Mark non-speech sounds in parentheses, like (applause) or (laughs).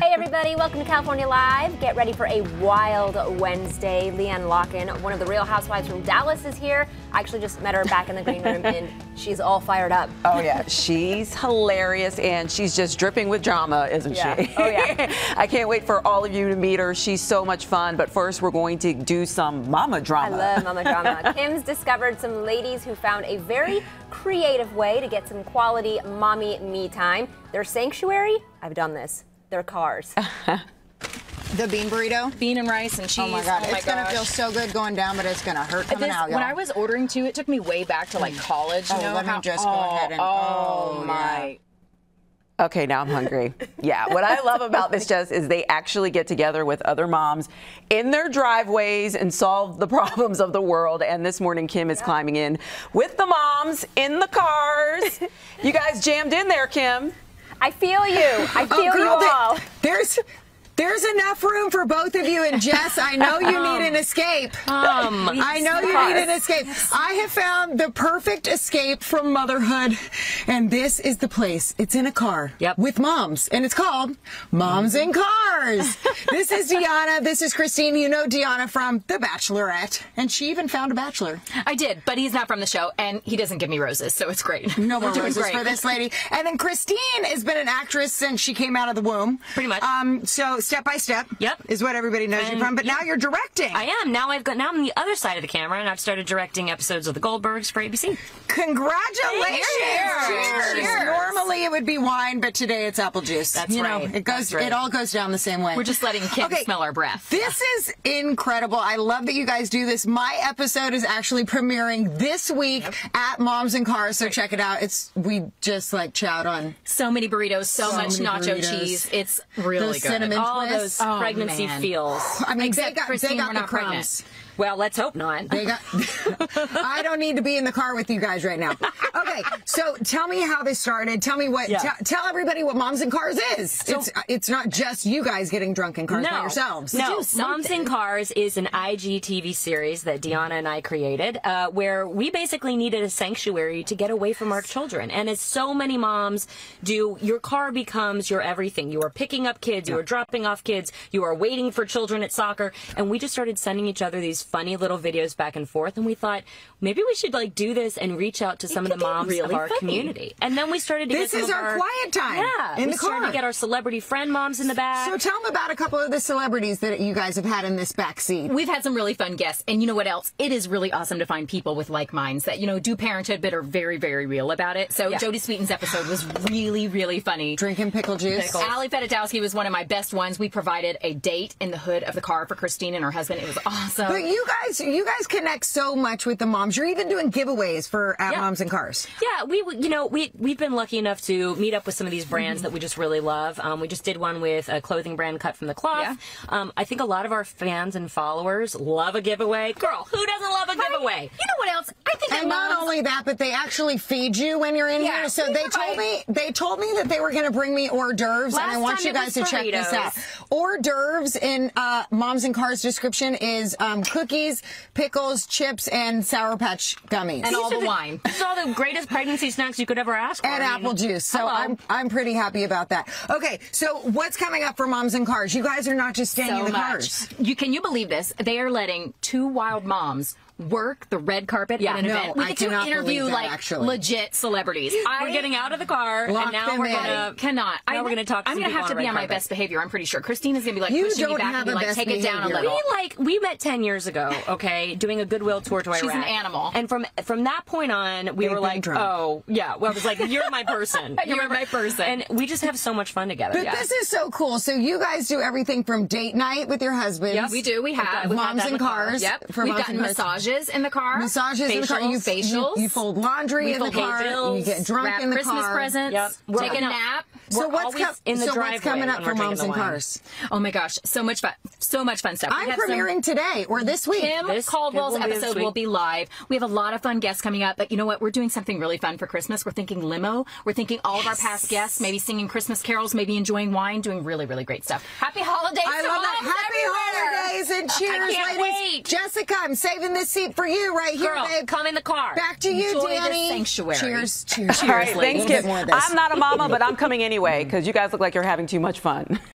Hey everybody, welcome to California Live. Get ready for a wild Wednesday. LeeAnne Locken, one of the Real Housewives from Dallas, is here. I actually just met her back in the green room and (laughs) she's all fired up. Oh yeah, she's hilarious and she's just dripping with drama, isn't Yeah. she? Oh, yeah. (laughs) I can't wait for all of you to meet her. She's so much fun. But first, we're going to do some mama drama. I love Mama Drama. (laughs) Kim's discovered some ladies who found a very creative way to get some quality mommy me time. Their sanctuary, I've done this. Their cars. (laughs) The bean burrito. bean and rice and cheese. Oh my god, oh it's gonna feel so good going down, but it's gonna hurt coming This- out, y'all. when I was ordering too, it took me way back to like mm. college. You Oh, know let me how- just go oh, ahead and- oh, oh, my. Okay, now I'm hungry. Yeah, what I love about this, (laughs) Jess, is they actually get together with other moms in their driveways and solve the (laughs) problems of the world. And this morning, Kim is climbing in with the moms in the cars. you guys jammed in there, Kim. I feel you. I Oh, feel you girl, there- all. there's there's enough room for both of you and Jess. I know you need an escape. I know you need an escape. I have found the perfect escape from motherhood, and this is the place. It's in a car Yep. with moms, and it's called Moms in Cars. this is Deanna. This is Christine. You know Deanna from The Bachelorette, and she even found a bachelor. I did, but he's not from the show, and he doesn't give me roses, so it's great. No more roses great. for this lady. And then Christine has been an actress since she came out of the womb. Pretty much. Um, so step by step. Yep. Is what everybody knows you from. But now you're directing. I am now. I've got now I'm on the other side of the camera, and I've started directing episodes of The Goldbergs for ABC. Congratulations! Cheers. Cheers. Normally it would be wine, but today it's apple juice. That's you right. Know, it goes. Right. It all goes down the same way. We're just letting kids Okay. smell our breath. This is incredible. I love that you guys do this. My episode is actually premiering this week at Moms in Cars, so check it out. It's we just like chowed on so many burritos, so, So much nacho burritos. cheese. It's really Those good. cinnamon All twists. those Oh, pregnancy man. feels. I mean, Except they got Christine, they got the not pregnant. crumbs. Well, let's hope not. They got. (laughs) (laughs) I don't need to be in the car with you guys right now. (laughs) Okay, so tell me how this started. Tell me what. Yeah. te- tell everybody what Moms in Cars is. it's it's not just you guys getting drunk in cars by no, yourselves. No, Do Moms in Cars is an IGTV series that Deanna and I created, uh, where we basically needed a sanctuary to get away from our children. And as so many moms do, your car becomes your everything. You are picking up kids, you are dropping off kids, you are waiting for children at soccer, and we just started sending each other these funny little videos back and forth. And we thought maybe we should like do this and reach out to some of the could be moms of really our funny. community. And then we started to This get is of our quiet time Yeah, in we the started car. to get our celebrity friend moms in the back. So tell them about a couple of the celebrities that you guys have had in this back seat. We've had some really fun guests, and you know what else? It is really awesome to find people with like minds that you know do parenthood, but are very, very real about it. So Jodie Sweetin's episode was really, really funny. Drinking pickle juice. Ali Fedotowsky was one of my best ones. We provided a date in the hood of the car for Christine and her husband. It was awesome. But you guys, you guys connect so much with the moms. You're even doing giveaways for at Yeah. Moms in Cars. Yeah, we you know we we've been lucky enough to meet up with some of these brands that we just really love. Um, we just did one with a clothing brand cut from the cloth. Yeah. Um, I think a lot of our fans and followers love a giveaway. Girl, who doesn't love a giveaway? you know what else? I think And that not moms- only that, but they actually feed you when you're in Yeah, here. So they provide- told me they told me that they were going to bring me hors d'oeuvres, and I want you guys was to check this out. Hors d'oeuvres in uh, Moms in Cars description is um, cookies, pickles, chips, and Sour Patch gummies. and all These are the wine. These are all the greatest pregnancy snacks you could ever ask for. and I mean, apple juice. So hello. I'm I'm pretty happy about that. Okay, so what's coming up for Moms in Cars? You guys are not just staying in the much. cars. You can you believe this? They are letting two wild moms work the red carpet Yeah. at an No, event. We I get to interview that, like actually. legit celebrities. we're getting out of the car, Lock and now them we're in. gonna cannot. Now we're gonna talk. To I'm gonna have to be on my carpet. best behavior. I'm pretty sure Christina's gonna be like You pushing me don't back have and be like, best take it down a behavior. little. We like we met ten years ago. Okay, doing a goodwill tour to Iraq. She's an animal. and from from that point on, we They've were like, drunk. oh yeah. Well, I was like, you're my person. (laughs) You're my person. and we just have so much fun together. But yeah. this is so cool. So you guys do everything from date night with your husbands. Yep, we do. We have. Moms and cars. Yep. For We've moms gotten and cars. Massages in the car. Massages in the car. You, Facials. you, you fold laundry We in the car. bills, You get drunk wrap in the Christmas car. presents. Yep. Take We're- a nap. So We're what's, always com- in the so what's coming up for we're moms and cars? Oh my gosh, so much fun. So much fun stuff. I'm have some- premiering today or this week. Kim This- Caldwell's will episode will be live. We have a lot of fun guests coming up, but you know what? We're doing something really fun for Christmas. We're thinking limo. We're thinking all of our past guests, maybe singing Christmas carols, maybe enjoying wine, doing really, really great stuff. Happy holidays! I to love that. Happy everywhere. Holidays and cheers, can't ladies. wait. Jessica, I'm saving this seat for you right here, Girl, babe. come in the car. Back to you, Enjoy the Danny. sanctuary. Cheers. (laughs) Cheers. All right, thanks, A Kim. more of this. I'm not a mama, but I'm coming anyway because you guys look like you're having too much fun. (laughs)